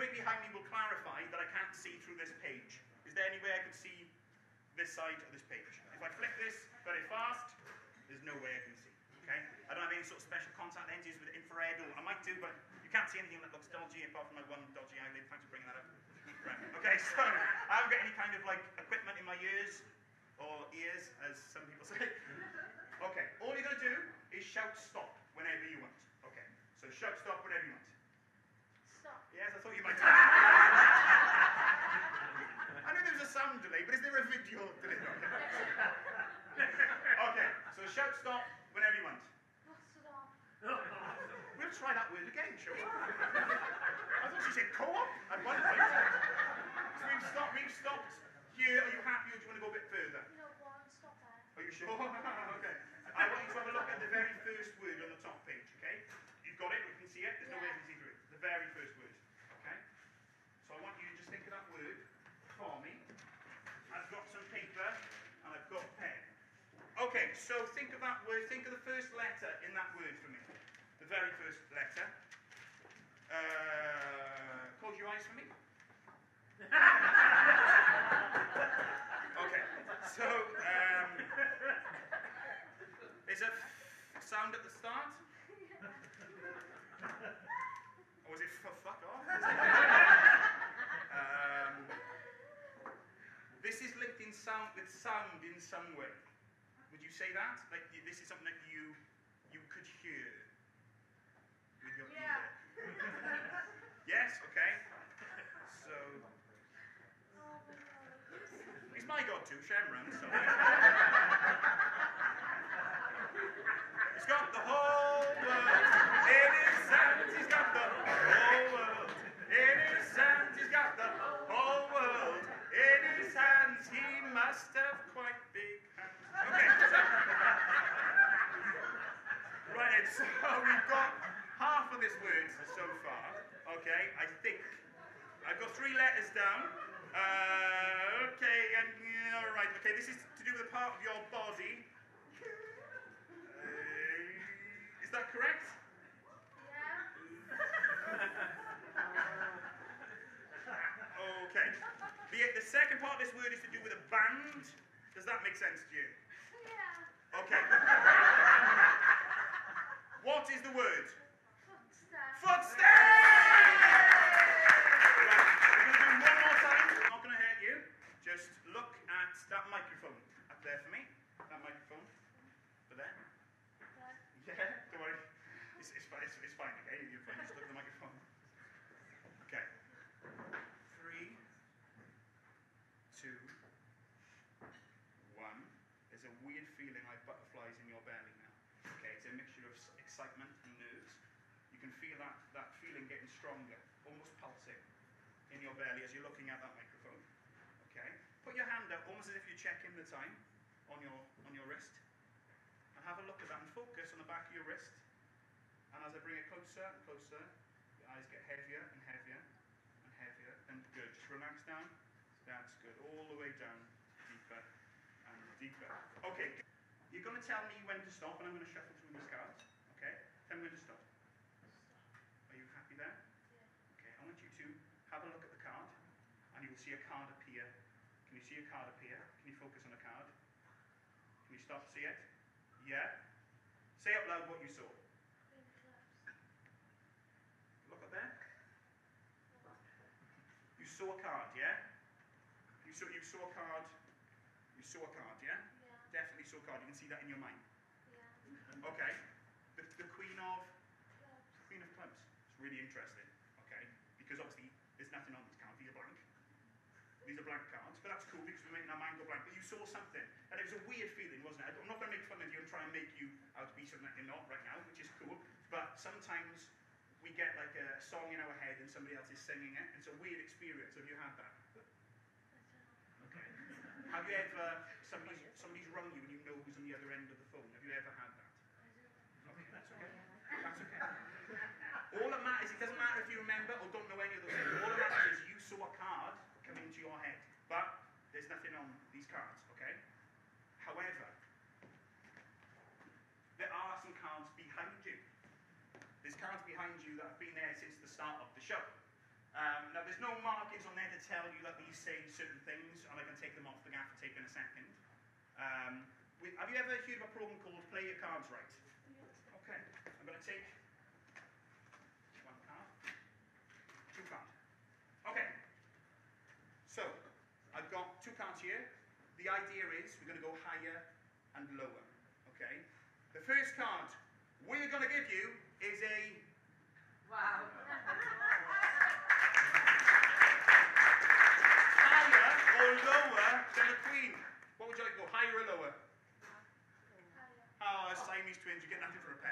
way behind me will clarify that I can't see through this page. Is there any way I can see this side of this page? If I flick this very fast, there's no way I can see. Okay? I don't have any sort of special contact lenses with infrared, or I might do, but you can't see anything that looks dodgy apart from my one dodgy eyelid. Thanks for bringing that up. Right. Okay, so I haven't got any kind of like equipment in my ears, or ears, as some people say. Okay, all you're going to do is shout stop whenever you want. Okay, so shout stop whenever you want. Stop. Yes, I thought you might. I know there was a sound delay, but is there a video delay? okay, so shout stop whenever you want. Stop. We'll try that word again, shall we? I thought she said co-op at one point. So we've stopped, we've stopped here. Are you happy or do you want to go a bit further? No, go on, stop there. Are you sure? okay. I want you to have a look at the very first word on the top page, okay? You've got it, we can see it, there's no way I can see through it. The very first word, okay? So I want you to just think of that word for me. I've got some paper and I've got a pen. Okay, so think of that word, think of the first letter in that word for me. Very first letter. Uh, close your eyes for me. okay, so um, there's a sound at the start. Or was it f- fuck off? um, this is linked in sound with sound in some way. Would you say that? Like this is something that you you could hear with your Yeah. ear. Yes. Okay. So Oh, my My god too, So he's got the whole world in his hands. He's got the whole world in his hands. He's got the whole world in his hands. He must have quite big hands. Okay. So, right. So we've got half of this word so far. Okay. I think. I've got three letters down. Uh, okay, and yeah, all right. Okay, this is to do with a part of your body. Uh, is that correct? Yeah. Okay. The, the second part of this word is to do with a band. Does that make sense to you? Yeah. Okay. what is the word? Footsteps. Footsteps! Right, we're going to do one more time. I'm not going to hurt you. Just look at that microphone up there for me. That microphone. Over there. Yeah, don't worry. It's, it's, fine, it's, it's fine, okay? You're fine. Just look at the microphone. Okay. Three, two, one. There's a weird feeling like butterflies in your belly now. Okay, it's a mixture of excitement and nerves. You can feel that, that feeling getting stronger, almost pulsing in your belly as you're looking at that microphone. Okay? Put your hand up almost as if you're checking the time on your on your wrist. And have a look at that and focus on the back of your wrist. And as I bring it closer and closer, your eyes get heavier and heavier and heavier. And good. Just relax down. That's good. All the way down. Deeper and deeper. Okay. You're going to tell me when to stop, and I'm going to shuffle through these cards. Okay? Tell me when to stop. Are you happy there? Okay, I want you to have a look at the card, and you will see a card appear. Can you see a card appear? Can you focus on a card? Can you start to see it? Yeah? Say out loud what you saw. Look up there. You saw a card, yeah? You saw, you saw a card. You saw a card, yeah? Definitely saw a card. You can see that in your mind. Yeah. Okay. The, the Queen of Clubs. Queen of Clubs. It's really interesting, okay? Because obviously there's nothing on these cards. These are blank. These are blank cards, but that's cool because we're making our mind go blank. But you saw something, and it was a weird feeling, wasn't it? I'm not going to make fun of you and try and make you out to be something that you're not right now, which is cool. But sometimes we get like a song in our head and somebody else is singing it. It's a weird experience. Have you had that? Have you ever somebody's somebody's rung you and you know who's on the other end of the phone? Have you ever had that? Okay, that's okay. That's okay. All that matters, it doesn't matter if you remember or don't know any of those things. All that matters is you saw a card come into your head. But there's nothing on these cards, okay? However, there are some cards behind you. There's cards behind you that have been there since the start of the show. Um, now there's no markings on there to tell you that these say certain things, and I can take them off the gaffer tape in a second. Um, we, have you ever heard of a program called Play Your Cards Right? Okay, I'm going to take one card, two cards. Okay, so I've got two cards here. The idea is we're going to go higher and lower. Okay, the first card we're going to give you is a Wow. higher or lower than the Queen. What would you like to go, higher or lower? Oh, you get nothing for a pair.